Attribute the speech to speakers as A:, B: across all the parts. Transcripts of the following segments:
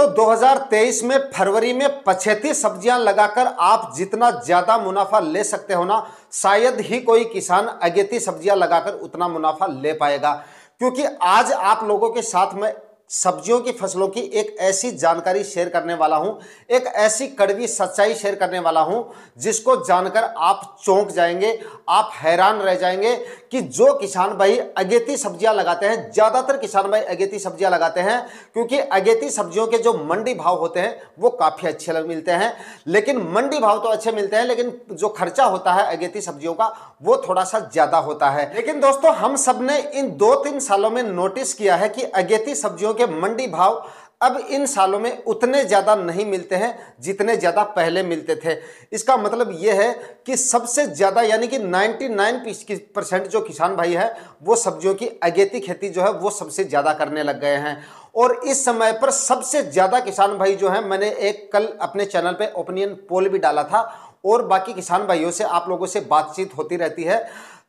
A: दोस्तों 2023 में फरवरी में पछेती सब्ज़ियाँ लगाकर आप जितना ज़्यादा मुनाफा ले सकते हो ना, शायद ही कोई किसान अगेती सब्ज़ियाँ लगाकर उतना मुनाफा ले पाएगा। क्योंकि आज आप लोगों के साथ में सब्जियों की फ़सलों की एक ऐसी जानकारी शेयर करने वाला हूँ, एक ऐसी कड़वी सच्चाई शेयर करने वाला हूँ, जिसको जानकर आप चौंक जाएँगे, आप हैरान रह जाएँगे कि जो किसान भाई अगेती सब्ज़ियाँ लगाते हैं, ज़्यादातर किसान भाई अगेती सब्ज़ियाँ लगाते हैं, क्योंकि अगेती सब्जियों के जो मंडी भाव होते हैं, वो काफ़ी अच्छे मिलते हैं। लेकिन मंडी भाव तो अच्छे मिलते हैं, लेकिन जो खर्चा होता है अगेती सब्जियों का, वो थोड़ा सा ज़्यादा होता है। लेकिन दोस्तों, हम सबने इन दो तीन सालों में नोटिस किया है कि अगेती सब्जियों के मंडी भाव अब इन सालों में उतने ज़्यादा नहीं मिलते हैं जितने ज़्यादा पहले मिलते थे। इसका मतलब यह है कि सबसे ज़्यादा यानी कि 99 परसेंट जो किसान भाई है, वो सब्जियों की अगेती खेती जो है, वो सबसे ज़्यादा करने लग गए हैं। और इस समय पर सबसे ज़्यादा किसान भाई जो है, मैंने एक कल अपने चैनल पे ओपिनियन पोल भी डाला था, और बाकी किसान भाइयों से आप लोगों से बातचीत होती रहती है।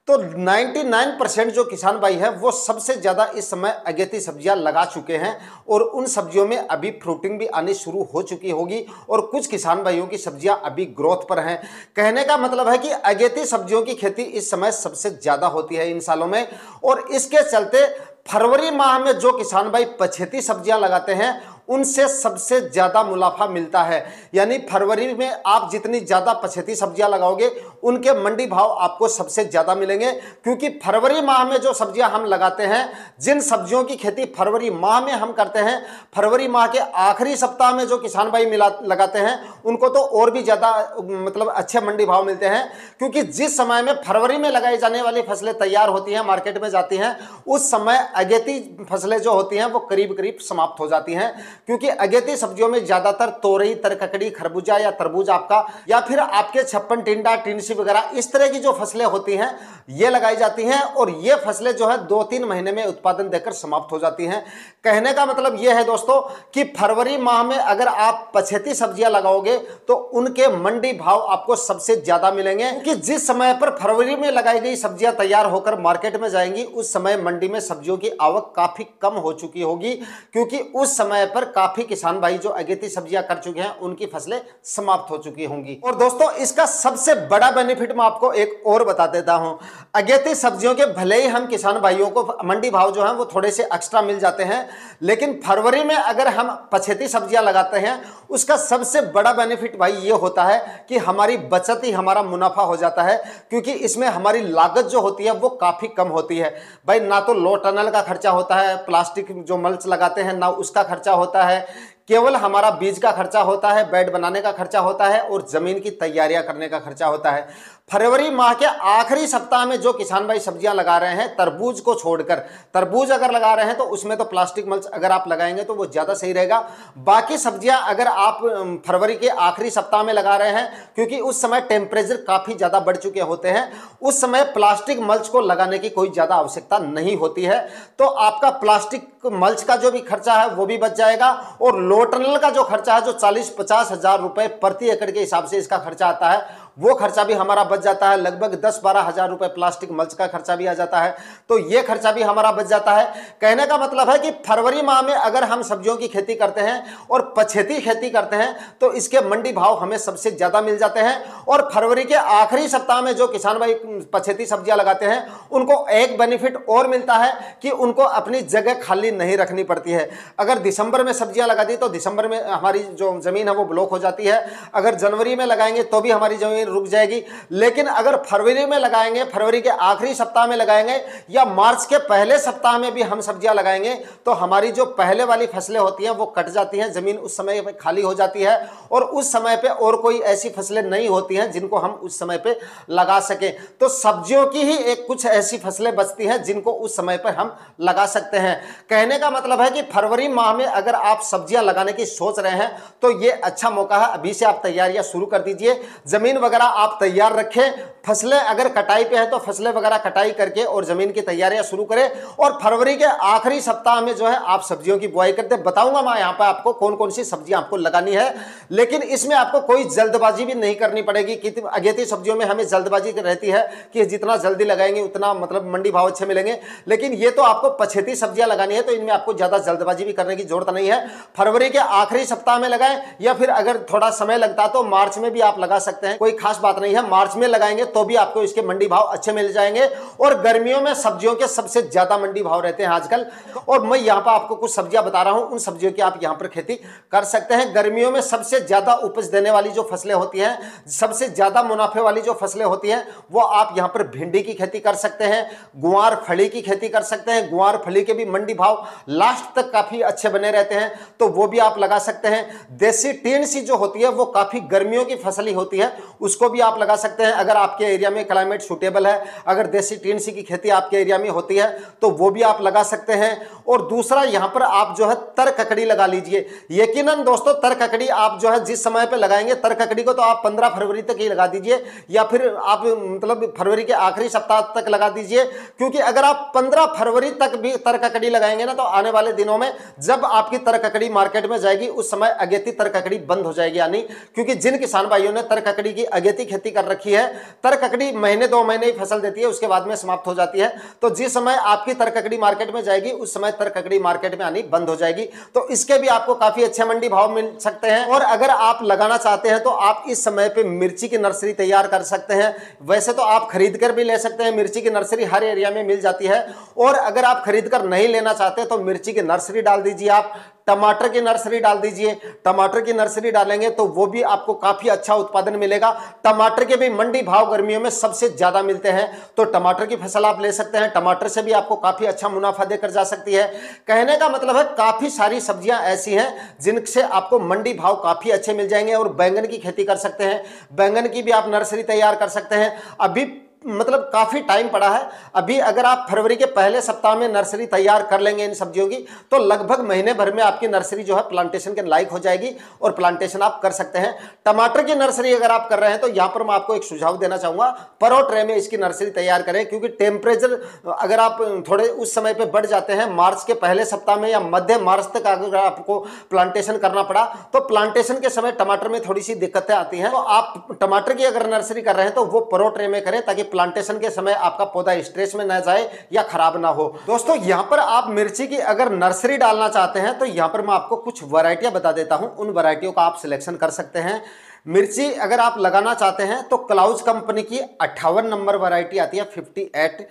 A: तो 99 परसेंट जो किसान भाई है, वो सबसे ज़्यादा इस समय अगेती सब्ज़ियाँ लगा चुके हैं और उन सब्जियों में अभी फ्रूटिंग भी आनी शुरू हो चुकी होगी और कुछ किसान भाइयों की सब्ज़ियाँ अभी ग्रोथ पर हैं। कहने का मतलब है कि अगेती सब्जियों की खेती इस समय सबसे ज़्यादा होती है इन सालों में और इसके चलते फरवरी माह में जो किसान भाई पछेती सब्ज़ियाँ लगाते हैं उनसे सबसे ज़्यादा मुनाफा मिलता है। यानी फरवरी में आप जितनी ज़्यादा पछेती सब्ज़ियाँ लगाओगे, उनके मंडी भाव आपको सबसे ज़्यादा मिलेंगे। क्योंकि फरवरी माह में जो सब्ज़ियाँ हम लगाते हैं, जिन सब्जियों की खेती फरवरी माह में हम करते हैं, फरवरी माह के आखिरी सप्ताह में जो किसान भाई मिला, लगाते हैं, उनको तो और भी ज़्यादा मतलब अच्छे मंडी भाव मिलते हैं। क्योंकि जिस समय में फरवरी में लगाई जाने वाली फ़सलें तैयार होती हैं, मार्केट में जाती हैं, उस समय अगेती फ़सलें जो होती हैं, वो करीब करीब समाप्त हो जाती हैं। क्योंकि अगेती सब्जियों में ज़्यादातर तोरई, तरककड़ी, खरबूजा या तरबूज आपका, या फिर आपके छप्पन टिंडा टिंसी वगैरह, इस तरह की जो फ़सलें होती हैं, ये लगाई जाती हैं, और ये फ़सलें जो है दो तीन महीने में उत्पादन देकर समाप्त हो जाती हैं। कहने का मतलब ये है दोस्तों, कि फरवरी माह में अगर आप पछेती सब्ज़ियाँ लगाओगे तो उनके मंडी भाव आपको सबसे ज़्यादा मिलेंगे, कि जिस समय पर फरवरी में लगाई गई सब्ज़ियाँ तैयार होकर मार्केट में जाएँगी, उस समय मंडी में सब्जियों की आवक काफ़ी कम हो चुकी होगी, क्योंकि उस समय पर काफ़ी किसान भाई जो अगेती सब्ज़ियाँ कर चुके हैं, उनकी फ़सलें समाप्त हो चुकी होंगी। और दोस्तों, इसका सबसे बड़ा बेनिफिट मैं आपको एक और बता देता हूँ। अगेती सब्जियों के भले ही हम किसान भाइयों को मंडी भाव जो है, वो थोड़े से एक्स्ट्रा मिल जाते हैं, लेकिन फरवरी में अगर हम पछेती सब्ज़ियाँ लगाते हैं, उसका सबसे बड़ा बेनिफिट भाई ये होता है कि हमारी बचत ही हमारा मुनाफा हो जाता है, क्योंकि इसमें हमारी लागत जो होती है, वो काफ़ी कम होती है। भाई, ना तो लो टनल का खर्चा होता है, प्लास्टिक जो मल्च लगाते हैं, ना उसका खर्चा होता है, केवल हमारा बीज का खर्चा होता है बेड बनाने का खर्चा होता है और ज़मीन की तैयारियाँ करने का खर्चा होता है। फरवरी माह के आखिरी सप्ताह में जो किसान भाई सब्ज़ियाँ लगा रहे हैं, तरबूज को छोड़कर। तरबूज अगर लगा रहे हैं तो उसमें तो प्लास्टिक मल्च अगर आप लगाएँगे तो वो ज़्यादा सही रहेगा। बाकी सब्ज़ियाँ अगर आप फरवरी के आखिरी सप्ताह में लगा रहे हैं, क्योंकि उस समय टेम्परेचर काफ़ी ज़्यादा बढ़ चुके होते हैं, उस समय प्लास्टिक मल्च को लगाने की कोई ज़्यादा आवश्यकता नहीं होती है। तो आपका प्लास्टिक मल्च का जो भी खर्चा है, वो भी बच जाएगा, और लोटनल का जो खर्चा है, जो चालीस पचास हज़ार रुपए प्रति एकड़ के हिसाब से इसका खर्चा आता है वो खर्चा भी हमारा बच जाता है। लगभग दस बारह हज़ार रुपए प्लास्टिक मल्च का खर्चा भी आ जाता है। तो ये खर्चा भी हमारा बच जाता है। कहने का मतलब है कि फरवरी माह में अगर हम सब्जियों की खेती करते हैं और पछेती खेती करते हैं तो इसके मंडी भाव हमें सबसे ज़्यादा मिल जाते हैं। और फरवरी के आखिरी सप्ताह में जो किसान भाई पछेती सब्ज़ियाँ लगाते हैं, उनको एक बेनिफिट और मिलता है कि उनको अपनी जगह खाली नहीं रखनी पड़ती है। अगर दिसंबर में सब्ज़ियाँ लगा दी तो दिसंबर में हमारी जो ज़मीन है, वो ब्लॉक हो जाती है। अगर जनवरी में लगाएँगे तो भी हमारी ज़मीन रुक जाएगी। लेकिन अगर फरवरी में लगाएँगे, फरवरी के आखिरी सप्ताह में लगाएँगे या मार्च के पहले सप्ताह में भी हम सब्ज़ियाँ लगाएँगे तो हमारी जो पहले वाली फ़सलें होती हैं वो कट जाती हैं, ज़मीन उस समय पे खाली हो जाती है और उस समय पे और कोई ऐसी फ़सलें नहीं होती हैं जिनको हम उस समय पे लगा सके। तो सब्जियों की ही एक कुछ ऐसी फ़सलें बचती हैं जिनको उस समय पर हम लगा सकते हैं। कहने का मतलब है कि फरवरी माह में अगर आप सब्ज़ियाँ लगाने की सोच रहे हैं तो ये अच्छा मौका है। अभी से आप तैयारियाँ शुरू कर दीजिए। ज़मीन वगैरह आप तैयार रखें। फ़सलें अगर कटाई पे है तो फ़सलें वगैरह कटाई करके और ज़मीन की तैयारियाँ शुरू करें। और फरवरी के आखिरी सप्ताह में जो है आप सब्जियों की बुआई करते बताऊँगा मैं यहाँ पर आपको कौन कौन सी सब्ज़ियाँ आपको लगानी है। लेकिन इसमें आपको कोई जल्दबाजी भी नहीं करनी पड़ेगी। कि अगेती सब्जियों में हमें जल्दबाजी रहती है कि जितना जल्दी लगाएँगे, उतना मतलब मंडी भाव अच्छे मिलेंगे। लेकिन ये तो आपको पछेती सब्ज़ियाँ लगानी है तो इनमें आपको ज़्यादा जल्दबाजी भी करने की ज़रूरत नहीं है। फरवरी के आखिरी सप्ताह में लगाएँ या फिर अगर थोड़ा समय लगता तो मार्च में भी आप लगा सकते हैं। कोई खास बात नहीं है, मार्च में लगाएँगे तो भी आपको इसके मंडी भाव अच्छे मिल जाएँगे। और गर्मियों में सब्जियों के सबसे ज़्यादा मंडी भाव रहते हैं आजकल। और मैं यहाँ पर आपको कुछ सब्ज़ियाँ बता रहा हूँ, उन सब्जियों की आप यहाँ पर खेती कर सकते हैं। गर्मियों में सबसे ज़्यादा उपज देने वाली जो फ़सलें होती हैं, सबसे ज़्यादा मुनाफे वाली जो फ़सलें होती हैं, वो आप यहाँ पर भिंडी की खेती कर सकते हैं, गुआर फली की खेती कर सकते हैं। गुआर फली के भी मंडी भाव लास्ट तक काफ़ी अच्छे बने रहते हैं तो वो भी आप लगा सकते हैं। देसी टीन सी जो होती है, वो काफ़ी गर्मियों की फ़सल ही होती है, उसको भी आप लगा सकते हैं। अगर आपके एरिया में क्लाइमेट सुटेबल है। अगर देसी टीन सी की खेती आपके एरिया में होती है तो वो भी आप लगा सकते हैं। और दूसरा, यहाँ पर आप जो है तर ककड़ी लगा लीजिए। यकीनन दोस्तों तर ककड़ी आप जो है जिस समय पे लगाएँगे तर ककड़ी को तो आप 15 फरवरी तक ही लगा दीजिए, या फिर आप मतलब फरवरी के आखिरी सप्ताह तक लगा दीजिए। क्योंकि अगर आप 15 फरवरी तक भी तर ककड़ी लगाएँगे ना तो आने वाले दिनों में जब आपकी तर ककड़ी मार्केट में जाएगी, उस समय अगेती तर ककड़ी बंद हो जाएगी यानी क्योंकि जिन किसान भाइयों ने तर ककड़ी की अगेती खेती कर रखी है तर ककड़ी महीने दो महीने ही फ़सल देती है, उसके बाद में समाप्त हो जाती है। तो जिस समय आपकी तर ककड़ी मार्केट में जाएगी, उस समय तर ककड़ी मार्केट में आनी बंद हो जाएगी। तो इसके भी आपको काफ़ी अच्छे मंडी भाव मिल सकते हैं। और अगर आप लगाना चाहते हैं तो आप इस समय पे मिर्ची की नर्सरी तैयार कर सकते हैं। वैसे तो आप खरीद कर भी ले सकते हैं, मिर्ची की नर्सरी हर एरिया में मिल जाती है। और अगर आप खरीद कर नहीं लेना चाहते तो मिर्ची की नर्सरी डाल दीजिए आप। टमाटर की नर्सरी डाल दीजिए। टमाटर की नर्सरी डालेंगे तो वो भी आपको काफ़ी अच्छा उत्पादन मिलेगा। टमाटर के भी मंडी भाव गर्मियों में सबसे ज़्यादा मिलते हैं। तो टमाटर की फ़सल आप ले सकते हैं। टमाटर से भी आपको काफ़ी अच्छा मुनाफा देकर जा सकती है। कहने का मतलब है काफ़ी सारी सब्ज़ियाँ ऐसी हैं जिनसे आपको मंडी भाव काफ़ी अच्छे मिल जाएँगे और बैंगन की खेती कर सकते हैं। बैंगन की भी आप नर्सरी तैयार कर सकते हैं। अभी मतलब काफ़ी टाइम पड़ा है। अभी अगर आप फरवरी के पहले सप्ताह में नर्सरी तैयार कर लेंगे इन सब्जियों की तो लगभग महीने भर में आपकी नर्सरी जो है प्लांटेशन के लायक हो जाएगी और प्लांटेशन आप कर सकते हैं। टमाटर की नर्सरी अगर आप कर रहे हैं तो यहाँ पर मैं आपको एक सुझाव देना चाहूँगा। परो ट्रे में इसकी नर्सरी तैयार करें, क्योंकि टेम्परेचर अगर आप थोड़े उस समय पर बढ़ जाते हैं, मार्च के पहले सप्ताह में या मध्य मार्च तक अगर आपको प्लांटेशन करना पड़ा तो प्लांटेशन के समय टमाटर में थोड़ी सी दिक्कतें आती हैं। तो आप टमाटर की अगर नर्सरी कर रहे हैं तो वो परो ट्रे में करें, ताकि प्लांटेशन के समय आपका पौधा स्ट्रेस में न जाए या खराब ना हो। दोस्तों, यहाँ पर आप मिर्ची की अगर नर्सरी डालना चाहते हैं तो यहाँ पर मैं आपको कुछ वरायटियाँ बता देता हूँ। उन वरायटियों का आप सिलेक्शन कर सकते हैं। मिर्ची अगर आप लगाना चाहते हैं तो क्लाउज कंपनी की अट्ठावन नंबर वरायटी आती है फिफ्टी एट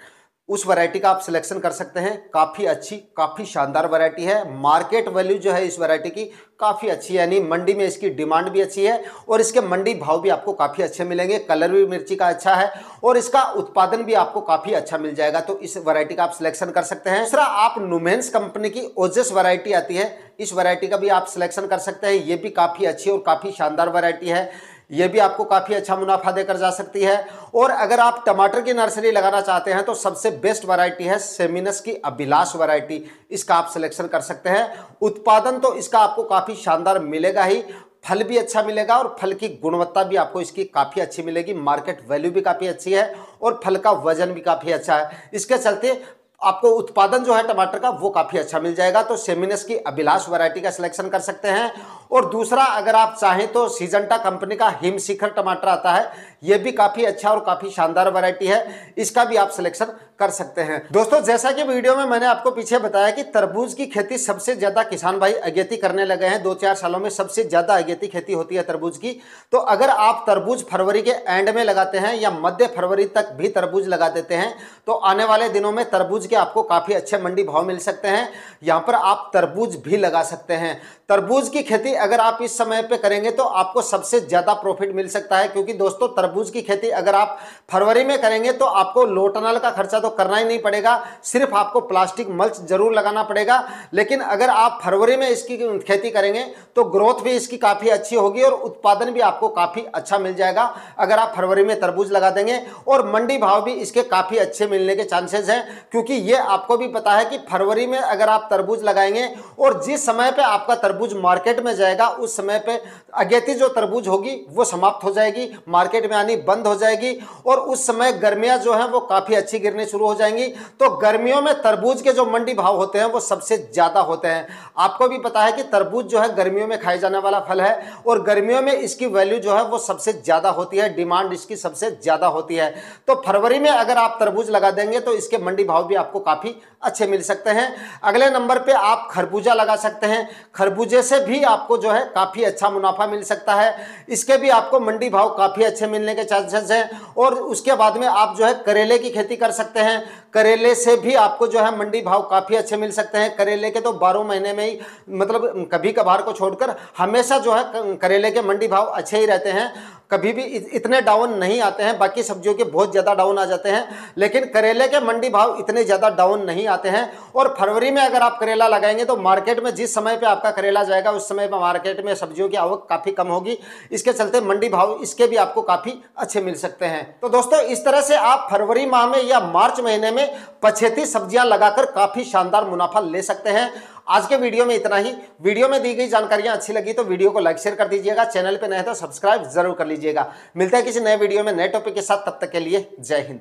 A: उस वैरायटी का आप सिलेक्शन कर सकते हैं। काफ़ी अच्छी, काफ़ी शानदार वैरायटी है। मार्केट वैल्यू जो है इस वैरायटी की काफ़ी अच्छी है। यानी मंडी में इसकी डिमांड भी अच्छी है और इसके मंडी भाव भी आपको काफ़ी अच्छे मिलेंगे। कलर भी मिर्ची का अच्छा है और इसका उत्पादन भी आपको काफ़ी अच्छा मिल जाएगा। तो इस वैरायटी का आप सिलेक्शन कर सकते हैं। दूसरा, आप नुमेंस कंपनी की ओजस वैरायटी आती है। इस वैरायटी का भी आप सिलेक्शन कर सकते हैं। ये भी काफ़ी अच्छी और काफ़ी शानदार वैरायटी है। ये भी आपको काफ़ी अच्छा मुनाफा देकर जा सकती है। और अगर आप टमाटर की नर्सरी लगाना चाहते हैं तो सबसे बेस्ट वैरायटी है सेमिनस की अभिलाष वैरायटी इसका आप सिलेक्शन कर सकते हैं। उत्पादन तो इसका आपको काफ़ी शानदार मिलेगा ही। फल भी अच्छा मिलेगा और फल की गुणवत्ता भी आपको इसकी काफ़ी अच्छी मिलेगी। मार्केट वैल्यू भी काफ़ी अच्छी है और फल का वज़न भी काफ़ी अच्छा है। इसके चलते आपको उत्पादन जो है टमाटर का, वो काफ़ी अच्छा मिल जाएगा। तो सेमिनस की अभिलाष वैरायटी का सिलेक्शन कर सकते हैं। और दूसरा, अगर आप चाहें तो सीजनटा कंपनी का हिम शिखर टमाटर आता है, ये भी काफ़ी अच्छा और काफ़ी शानदार वैरायटी है। इसका भी आप सिलेक्शन कर सकते हैं। दोस्तों, जैसा कि वीडियो में मैंने आपको पीछे बताया कि तरबूज की खेती सबसे ज़्यादा किसान भाई अगेती करने लगे हैं। दो चार सालों में सबसे ज़्यादा अगेती खेती होती है तरबूज की। तो अगर आप तरबूज फरवरी के एंड में लगाते हैं या मध्य फरवरी तक भी तरबूज लगा देते हैं तो आने वाले दिनों में तरबूज के आपको काफ़ी अच्छे मंडी भाव मिल सकते हैं। यहाँ पर आप तरबूज भी लगा सकते हैं। तरबूज की खेती अगर आप इस समय पे करेंगे तो आपको सबसे ज़्यादा प्रॉफिट मिल सकता है, क्योंकि दोस्तों, तरबूज की खेती अगर आप फरवरी में करेंगे तो आपको लोटनल का खर्चा तो करना ही नहीं पड़ेगा, सिर्फ़ आपको प्लास्टिक मल्च ज़रूर लगाना पड़ेगा। लेकिन अगर आप फरवरी में इसकी खेती करेंगे तो ग्रोथ भी इसकी काफ़ी अच्छी होगी और उत्पादन भी आपको काफ़ी अच्छा मिल जाएगा, अगर आप फरवरी में तरबूज लगा देंगे। और मंडी भाव भी इसके काफ़ी अच्छे मिलने के चांसेस हैं, क्योंकि ये आपको भी पता है कि फरवरी में अगर आप तरबूज लगाएँगे और जिस समय पे आपका तरबूज मार्केट में जाएगा उस समय पे अगेती जो तरबूज होगी, वो समाप्त हो जाएगी, मार्केट में आनी बंद हो जाएगी और उस समय गर्मियाँ जो है, वो काफ़ी अच्छी गिरनी शुरू हो जाएँगी। तो गर्मियों में तरबूज के जो मंडी भाव होते हैं, वो सबसे ज़्यादा होते हैं। आपको भी पता है कि तरबूज जो है, गर्मियों में खाए जाने वाला फल है और गर्मियों में इसकी वैल्यू जो है, वो सबसे ज़्यादा होती है, डिमांड इसकी सबसे ज़्यादा होती है। तो फरवरी में अगर आप तरबूज लगा देंगे तो इसके मंडी भाव भी आपको काफ़ी अच्छे मिल सकते हैं। अगले नंबर पे आप खरबूजा लगा सकते हैं। खरबूजे से भी आपको जो है काफ़ी अच्छा मुनाफा मिल सकता है। इसके भी आपको मंडी भाव काफ़ी अच्छे मिलने के चांसेस हैं और उसके बाद में आप जो है करेले की खेती कर सकते हैं। करेले से भी आपको जो है मंडी भाव काफ़ी अच्छे मिल सकते हैं। करेले के तो बारह महीने में ही मतलब कभी कभार को छोड़कर हमेशा जो है करेले के मंडी भाव अच्छे ही रहते हैं। कभी भी इतने डाउन नहीं आते हैं, बाकी सब्जियों के बहुत ज़्यादा डाउन आ जाते हैं। लेकिन करेले के मंडी भाव इतने ज़्यादा डाउन नहीं आते हैं। और फरवरी में अगर आप करेला लगाएँगे तो मार्केट में जिस समय पे आपका करेला जाएगा, उस समय पर मार्केट में सब्जियों की आवक काफ़ी कम होगी। इसके चलते मंडी भाव इसके भी आपको काफ़ी अच्छे मिल सकते हैं। तो दोस्तों, इस तरह से आप फरवरी माह में या मार्च महीने में पछेती सब्ज़ियाँ लगाकर काफ़ी शानदार मुनाफा ले सकते हैं। आज के वीडियो में इतना ही। वीडियो में दी गई जानकारियाँ अच्छी लगी तो वीडियो को लाइक, शेयर कर दीजिएगा। चैनल पर नए तो सब्सक्राइब ज़रूर कर लीजिएगा। मिलते हैं किसी नए वीडियो में नए टॉपिक के साथ। तब तक के लिए जय हिंद।